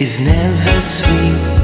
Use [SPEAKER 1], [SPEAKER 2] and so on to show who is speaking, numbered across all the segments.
[SPEAKER 1] is never sweet.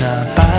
[SPEAKER 1] Bye.